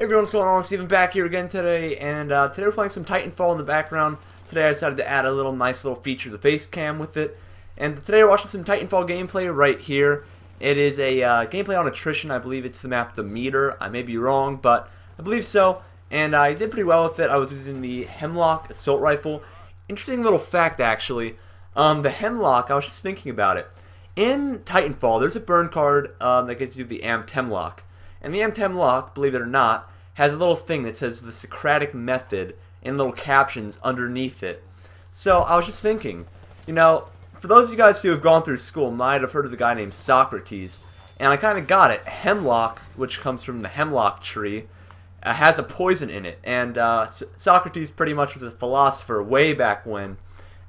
Everyone, what's going on? Steven back here again today, and uh, today we're playing some Titanfall in the background. Today I decided to add a little nice little feature, the face cam with it. And today we're watching some Titanfall gameplay right here. It is a uh, gameplay on attrition, I believe it's the map Demeter. I may be wrong, but I believe so. And I did pretty well with it. I was using the Hemlock Assault Rifle. Interesting little fact, actually. Um, the Hemlock, I was just thinking about it. In Titanfall, there's a burn card um, that gives you the Amped Hemlock. And the Amped Hemlock, believe it or not, has a little thing that says the Socratic method and little captions underneath it. So I was just thinking, you know, for those of you guys who have gone through school might have heard of the guy named Socrates. And I kind of got it. Hemlock, which comes from the hemlock tree, uh, has a poison in it. And uh, Socrates pretty much was a philosopher way back when.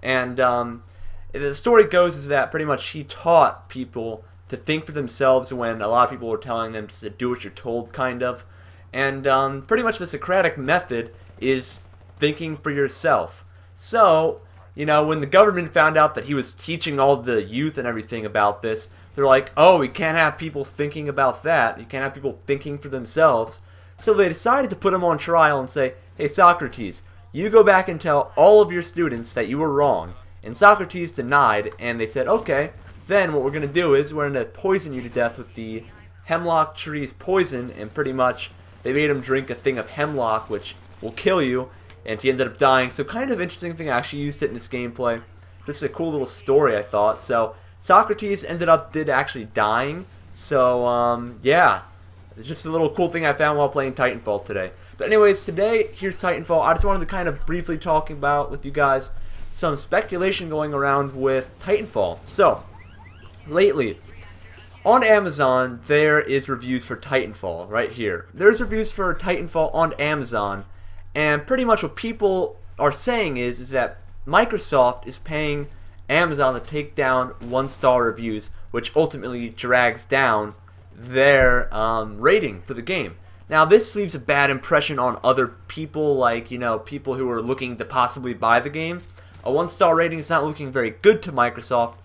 And um, the story goes is that pretty much he taught people to think for themselves when a lot of people were telling them to do what you're told, kind of. And um, pretty much the Socratic method is thinking for yourself. So, you know, when the government found out that he was teaching all the youth and everything about this, they're like, oh, we can't have people thinking about that. You can't have people thinking for themselves. So they decided to put him on trial and say, hey, Socrates, you go back and tell all of your students that you were wrong. And Socrates denied, and they said, okay, then what we're going to do is we're going to poison you to death with the hemlock tree's poison, and pretty much they made him drink a thing of hemlock, which will kill you, and he ended up dying. So kind of interesting thing, I actually used it in this gameplay. Just a cool little story, I thought. So Socrates ended up did actually dying. So um, yeah, just a little cool thing I found while playing Titanfall today. But anyways, today here's Titanfall. I just wanted to kind of briefly talk about with you guys some speculation going around with Titanfall. So lately, on Amazon, there is reviews for Titanfall right here. There's reviews for Titanfall on Amazon, and pretty much what people are saying is is that Microsoft is paying Amazon to take down one-star reviews, which ultimately drags down their um, rating for the game. Now, this leaves a bad impression on other people, like, you know, people who are looking to possibly buy the game. A one-star rating is not looking very good to Microsoft,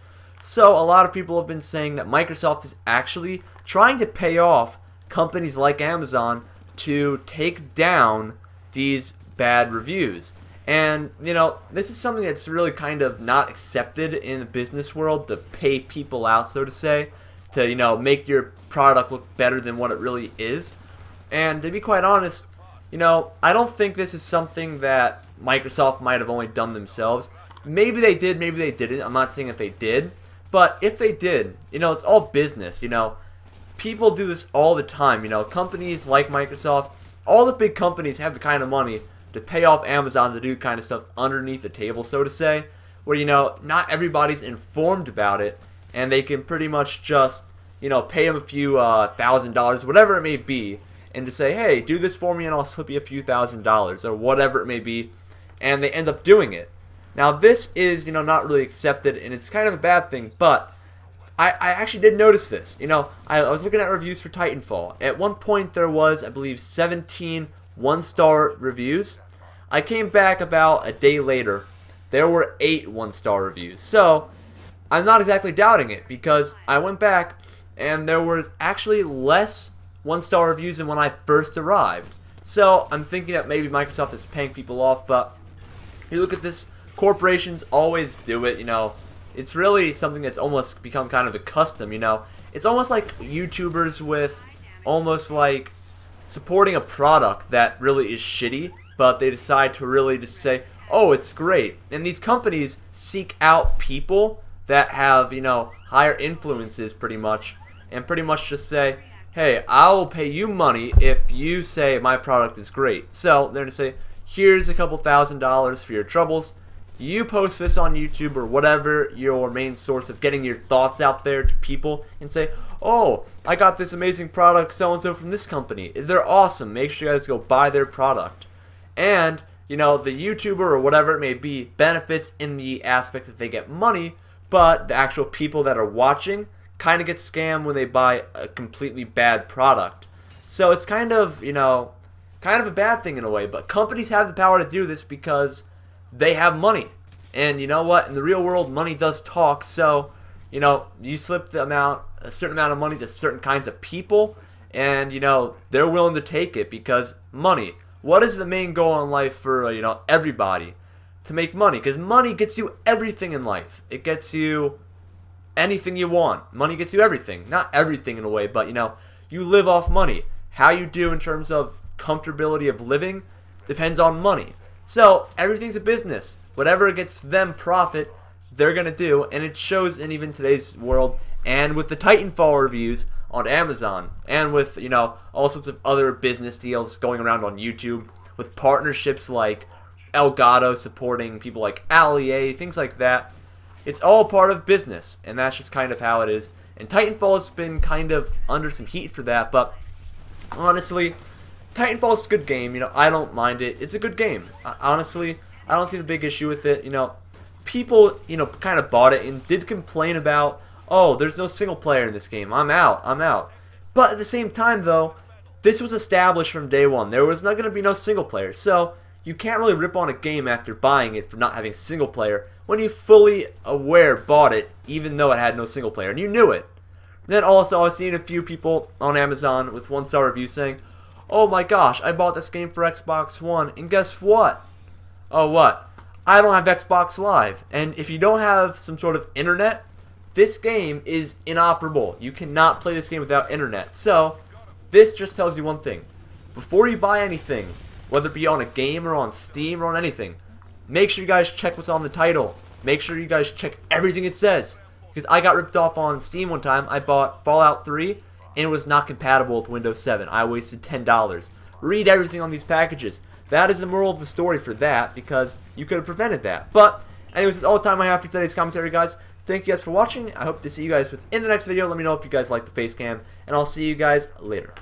so a lot of people have been saying that Microsoft is actually trying to pay off companies like Amazon to take down these bad reviews. And, you know, this is something that's really kind of not accepted in the business world to pay people out, so to say, to, you know, make your product look better than what it really is. And to be quite honest, you know, I don't think this is something that Microsoft might have only done themselves. Maybe they did, maybe they didn't. I'm not saying if they did. But if they did, you know, it's all business, you know. People do this all the time, you know. Companies like Microsoft, all the big companies have the kind of money to pay off Amazon to do kind of stuff underneath the table, so to say, where, you know, not everybody's informed about it, and they can pretty much just, you know, pay them a few uh, thousand dollars, whatever it may be, and to say, hey, do this for me and I'll slip you a few thousand dollars, or whatever it may be, and they end up doing it. Now this is, you know, not really accepted and it's kind of a bad thing, but I, I actually did notice this. You know, I, I was looking at reviews for Titanfall. At one point there was, I believe, 17 one-star reviews. I came back about a day later. There were 8 one-star reviews. So, I'm not exactly doubting it because I went back and there was actually less one-star reviews than when I first arrived. So, I'm thinking that maybe Microsoft is paying people off, but you look at this corporations always do it, you know. It's really something that's almost become kind of a custom, you know. It's almost like YouTubers with almost like supporting a product that really is shitty, but they decide to really just say, oh, it's great. And these companies seek out people that have, you know, higher influences pretty much, and pretty much just say, hey, I will pay you money if you say my product is great. So they're going to say, here's a couple thousand dollars for your troubles you post this on YouTube or whatever your main source of getting your thoughts out there to people and say, oh, I got this amazing product so-and-so from this company. They're awesome. Make sure you guys go buy their product. And, you know, the YouTuber or whatever it may be benefits in the aspect that they get money, but the actual people that are watching kind of get scammed when they buy a completely bad product. So it's kind of, you know, kind of a bad thing in a way, but companies have the power to do this because they have money. And you know what? In the real world, money does talk. So, you know, you slip the amount, a certain amount of money to certain kinds of people, and you know they're willing to take it because money. What is the main goal in life for you know everybody? To make money, because money gets you everything in life. It gets you anything you want. Money gets you everything. Not everything in a way, but you know, you live off money. How you do in terms of comfortability of living depends on money. So everything's a business. Whatever gets them profit, they're gonna do, and it shows in even today's world. And with the Titanfall reviews on Amazon, and with you know all sorts of other business deals going around on YouTube, with partnerships like Elgato supporting people like Ali-A, things like that. It's all part of business, and that's just kind of how it is. And Titanfall has been kind of under some heat for that, but honestly, Titanfall's a good game. You know, I don't mind it. It's a good game. Uh, honestly, I don't see the big issue with it. You know, people, you know, kind of bought it and did complain about, oh, there's no single player in this game. I'm out. I'm out. But at the same time, though, this was established from day one. There was not going to be no single player. So you can't really rip on a game after buying it for not having single player when you fully aware bought it even though it had no single player and you knew it. Then also I was seeing a few people on Amazon with one star reviews saying, Oh my gosh, I bought this game for Xbox One and guess what? Oh what? I don't have Xbox Live and if you don't have some sort of internet, this game is inoperable. You cannot play this game without internet. So, this just tells you one thing. Before you buy anything, whether it be on a game or on Steam or on anything. Make sure you guys check what's on the title. Make sure you guys check everything it says. Because I got ripped off on Steam one time. I bought Fallout 3 and it was not compatible with Windows 7. I wasted $10. Read everything on these packages. That is the moral of the story for that because you could have prevented that. But anyways, that's all the time I have for today's commentary, guys. Thank you guys for watching. I hope to see you guys within the next video. Let me know if you guys like the face cam. And I'll see you guys later.